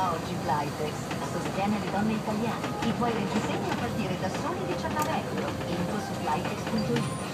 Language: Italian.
da oggi Flytex. Sostiene le donne italiane. I tuoi reggiseni a partire da soli 19 euro. Info su flytex.it.